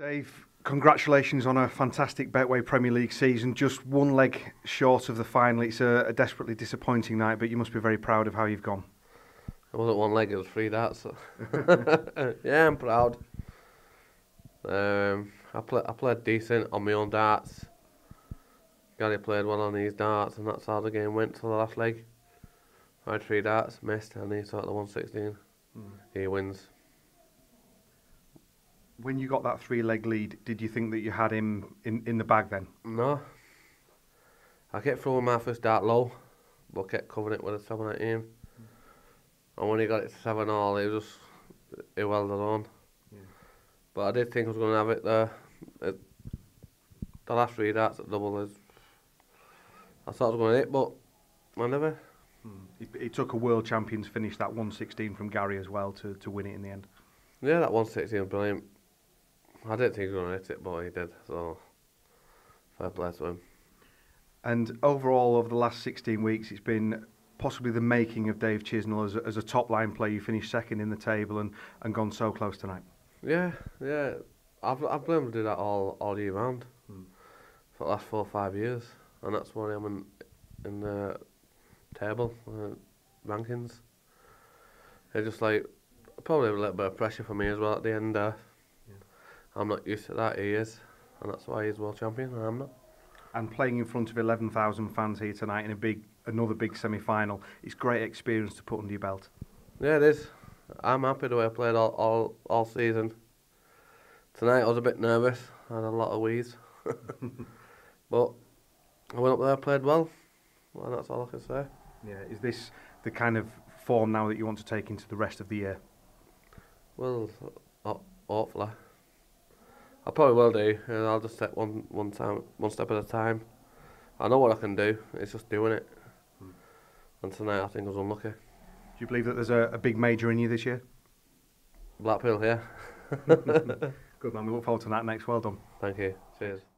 Dave, congratulations on a fantastic Betway Premier League season. Just one leg short of the final. It's a, a desperately disappointing night, but you must be very proud of how you've gone. It wasn't one leg, it was three darts. So. yeah, I'm proud. Um, I, play, I played decent on my own darts. Gary played well on his darts, and that's how the game went to the last leg. I had three darts, missed, and he shot the 116. Mm. He wins when you got that three leg lead, did you think that you had him in, in the bag then? No. I kept throwing my first dart low, but kept covering it with a 7 at aim. And when he got it to 7 all, he was just, he held it on. Yeah. But I did think I was going to have it there. It, the last three darts at double is, I thought I was going to hit, but I never. Hmm. He, he took a world champions finish, that 116 from Gary as well, to, to win it in the end. Yeah, that 116 was brilliant. I didn't think he was going to hit it, but he did. So fair play to him. And overall, over the last 16 weeks, it's been possibly the making of Dave Chisnell as a, as a top line player. You finished second in the table and, and gone so close tonight. Yeah, yeah. I've, I've been able to do that all, all year round mm. for the last four or five years. And that's why I'm in, in the table uh, rankings. It's just like probably a little bit of pressure for me as well at the end. Uh, I'm not used to that. He is, and that's why he's world champion, and I'm not. And playing in front of 11,000 fans here tonight in a big, another big semi-final, it's great experience to put under your belt. Yeah, it is. I'm happy the way I played all, all, all season. Tonight I was a bit nervous. I had a lot of wheeze. but I went up there, played well, and that's all I can say. Yeah, is this the kind of form now that you want to take into the rest of the year? Well, hopefully. I probably will do, and I'll just take one one time, one step at a time. I know what I can do. It's just doing it. Mm. And tonight I think I was unlucky. Do you believe that there's a, a big major in you this year? Blackpool, yeah. Good man. We look forward to that next. Well done. Thank you. Cheers.